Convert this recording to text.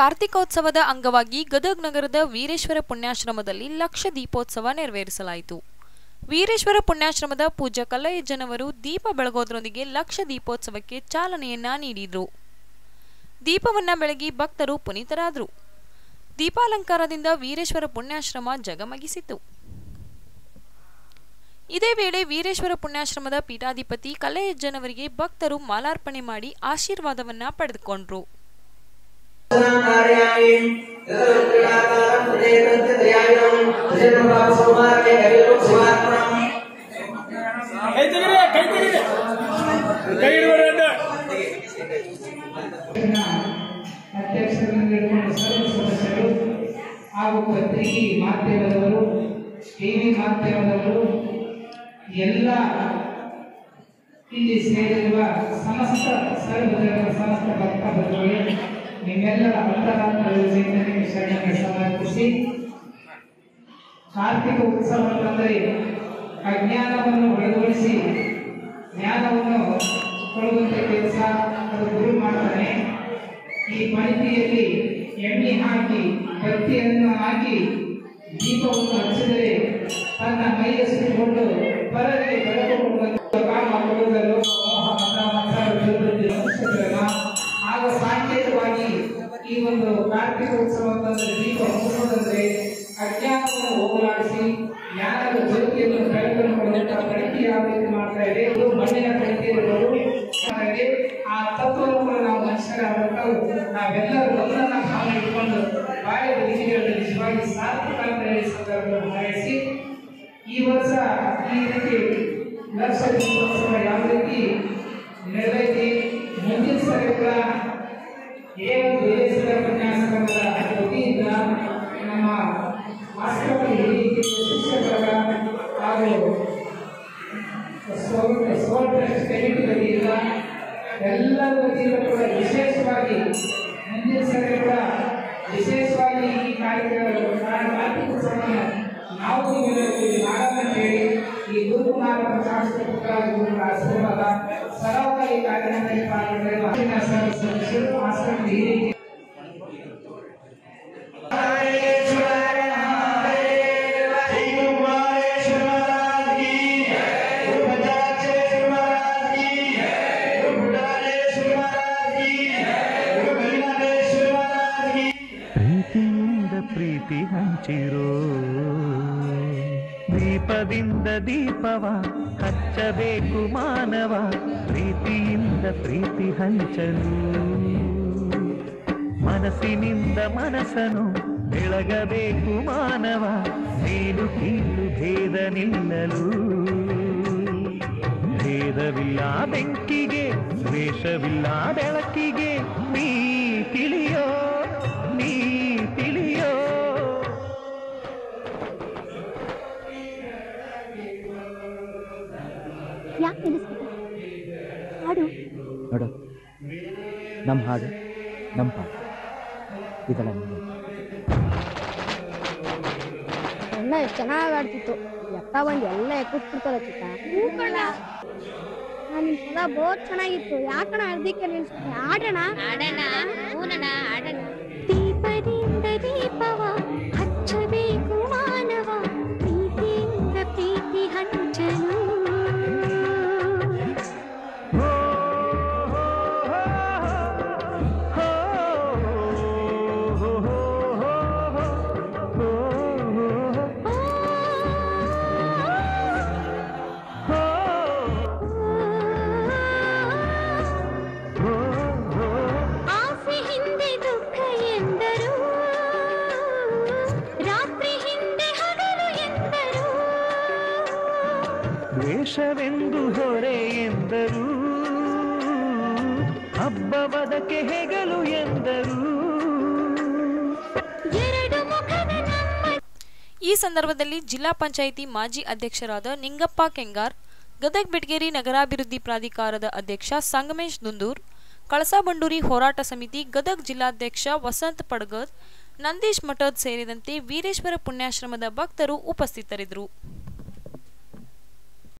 ಕಾರ್ತಿಕೋತ್ಸವದ ಅಂಗವಾಗಿ ಗದಗ್ ನಗರದ ವೀರೇಶ್ವರ ಪುಣ್ಯಾಶ್ರಮದಲ್ಲಿ ಲಕ್ಷ ದೀಪೋತ್ಸವ ನೆರವೇರಿಸಲಾಯಿತು. ವೀರೇಶ್ವರ ಪುಣ್ಯಾಶ್ರಮದ ಪೂಜ್ಯ ಕಲ್ಲಯ್ಯಜ್ಜನವರು ದೀಪ ಬೆಳಗೋದ್ರೊಂದಿಗೆ ಲಕ್ಷ ದೀಪೋತ್ಸವಕ್ಕೆ ಚಾಲನೆಯನ್ನ ನೀಡಿದರು. ದೀಪವನ್ನ ಬೆಳಗಿ ಭಕ್ತರು ಪುನೀತರಾದರು. ದೀಪಾಲಂಕಾರದಿಂದ ವೀರೇಶ್ವರ ಪುಣ್ಯಾಶ್ರಮ ಜಗಮಗಿಸಿತು. ಇದೇ ವೇಳೆ ವೀರೇಶ್ವರ ಪುಣ್ಯಾಶ್ರಮದ ಪೀಠಾಧಿಪತಿ ಕಲ್ಲಯ್ಯಜ್ಜನವರಿಗೆ ಭಕ್ತರು ಮಾಲಾರ್ಪಣೆ ಮಾಡಿ ಆಶೀರ್ವಾದವನ್ನ ಪಡೆದುಕೊಂಡ್ರು. ಅಧ್ಯಕ್ಷರನ್ನು ಹಿಡಿದುಕೊಂಡು ಸರ್ವ ಸದಸ್ಯರು ಹಾಗೂ ಪತ್ರಿಕೆ ಮಾಧ್ಯಮದವರು ಟಿವಿ ಮಾಧ್ಯಮದವರು ಎಲ್ಲ ಇಲ್ಲಿ ಸೇರಿರುವ ಸಮಸ್ತ ಸರ್ವಧರ್ಮ ಸಮಸ್ತ ಭಕ್ತ ಬಂಧುಗಳಿಗೆ ನಿಮ್ಮೆಲ್ಲರ ಅಂತರಾತ್ಮದಿಂದ ಶರಣನ್ನು ಸಮರ್ಪಿಸಿ ಕಾರ್ತಿಕ ಉತ್ಸವ ಅಂತಂದರೆ ಅಜ್ಞಾನವನ್ನು ಹೊರಗೊಳಿಸಿ ಜ್ಞಾನವನ್ನು ಕೊಡುವಂತ ಕೆಲಸ ಅದು ಗುರು ಮಾಡ್ತಾನೆ. ಈ ಪಣಿತಿಯಲ್ಲಿ ಎಣ್ಣೆ ಹಾಕಿ, ಬತ್ತಿಯನ್ನು ಹಾಕಿ, ದೀಪವನ್ನು ಹಚ್ಚಿದರೆ ತನ್ನ ಮೈಯ ಸುತ್ತಿಕೊಂಡು ಅಂತಂದ್ರೆ ದೀಪ ಮುಗಿಸೋದಂದ್ರೆ ಅಜ್ಞಾನವನ್ನು ಹೋಗಲಾಡಿಸಿ, ಜ್ಞಾನದ ಜ್ಯೋತಿಯನ್ನು ಬೆಳಕನ್ನು ಕೊಡುವಂತ ಪಣಿತಿ ಯಾವ ರೀತಿ ಮಾಡ್ತಾ ಇದೆ, ಇದು ಮಣ್ಣಿನ ಹಾಗಾಗಿ ಆ ತತ್ವವನ್ನು ಕೂಡ ನಾವು ಮನುಷ್ಯರಾಗಬೇಕು ನಾವೆಲ್ಲರೂ ಒಂದನ್ನ ಭಾವನೆ ಇಟ್ಕೊಂಡು ಬಾಯ ವಿಧಿಗಳಲ್ಲಿ ನಿಜವಾಗಿ ಸಾರ್ಥಕ ಅಂತ ಹೇಳಿ ಸಂದರ್ಭವನ್ನು ಈ ವರ್ಷ ಈ ರೀತಿ ದೀಪೋತ್ಸವ ಯಾವ ರೀತಿ ನೆರವೇರಿ ಮುಂದಿನ ಸರಿ ಕೂಡ ಏನು ವಿದೇಶದ ಪುಣ್ಯಾಶ್ರಮದ ವತಿಯಿಂದ ನಮ್ಮ ಹಿರಿಯ ಶಿಕ್ಷಕರ ಹಾಗೂ ಕಮಿಟಿ ವತಿಯಿಂದ ಎಲ್ಲ ವತಿಯಿಂದ ಕೂಡ ವಿಶೇಷವಾಗಿ ಮುಂದಿನ ಸರಿ ಕೂಡ ವಿಶೇಷವಾಗಿ ಈ ಕಾರ್ಯಕ್ರಮ ಗುರುನಾಥ ಸಾಂಸ್ಕೃತಿಕ ಗುರುಗಳ ಆಶೀರ್ವಾದ ಸರಳ ಈ ಕಾರ್ಯಕ್ರಮದಲ್ಲಿ ಪಾಲ್ಗೊಂಡಿರುವ ಅಲ್ಲಿನ ಸದಸ್ಯರು ಆಶ್ರಮದ ಹಿರಿಯ ಪ್ರೀತಿಯಿಂದ ಪ್ರೀತಿ ಹಂಚಿರೋ ದೀಪದಿಂದ ದೀಪವ, ಹಚ್ಚಬೇಕು ಮಾನವ, ಪ್ರೀತಿಯಿಂದ ಪ್ರೀತಿ ಹಂಚಲು. ಮನಸ್ಸಿನಿಂದ ಮನಸ್ಸನು ಬೆಳಗಬೇಕು ಮಾನವ, ನೀನು ಕೀಳು ಭೇದ ನಿಲ್ಲಲು. ಭೇದವಿಲ್ಲ ಬೆಂಕಿಗೆ, ದ್ವೇಷವಿಲ್ಲ ಬೆಳಕಿಗೆ, ನೀ ತಿಳಿಯೋ ಯಾಕೆ ನಿಲ್ಲಿಸ್ಬಿಟ್ಟೆ ಹಾಡು. ನೋಡು ನಮ್ಮ ಹಾಡು ನಮ್ಮ ಪಾಠ. ಇದೆಲ್ಲ ಎಲ್ಲ ಎಷ್ಟು ಚೆನ್ನಾಗಿ ಆಡ್ತಿತ್ತು ಎತ್ತ ಬಂದು ಎಲ್ಲ ಎಕ್ಕಿಸ್ಬಿಡ್ತಾರೆ ಚಿಕ್ಕ. ನಿನ್ ಪದ ಬಹುತ್ ಚೆನ್ನಾಗಿತ್ತು. ಯಾಕಣ ಅರ್ಧಕ್ಕೆ ನಿಲ್ಸ್ಬಿಟ್ಟೆ ಆಡೋಣ ಆಡೋಣ ಹೂನಣ್ಣ ಆಡೋಣ ದ್ವೇಷವೆಂದು ಹೊರೆ ಎಂದರು. ಹಬ್ಬವದಕ್ಕೆ ಹೆಗಲು ಎಂದರು. ಈ ಸಂದರ್ಭದಲ್ಲಿ ಜಿಲ್ಲಾ ಪಂಚಾಯಿತಿ ಮಾಜಿ ಅಧ್ಯಕ್ಷರಾದ ನಿಂಗಪ್ಪ ಕೆಂಗಾರ್ ಗದಗ್ ಬೆಟಗೇರಿ ನಗರಾಭಿವೃದ್ಧಿ ಪ್ರಾಧಿಕಾರದ ಅಧ್ಯಕ್ಷ ಸಂಗಮೇಶ್ ದುಂದೂರ್ ಕಳಸಾ ಬಂಡೂರಿ ಹೋರಾಟ ಸಮಿತಿ ಗದಗ್ ಜಿಲ್ಲಾಧ್ಯಕ್ಷ ವಸಂತ್ ಪಡ್ಗದ್ ನಂದೀಶ್ ಮಠದ್ ಸೇರಿದಂತೆ ವೀರೇಶ್ವರ ಪುಣ್ಯಾಶ್ರಮದ ಭಕ್ತರು ಉಪಸ್ಥಿತರಿದ್ದರು.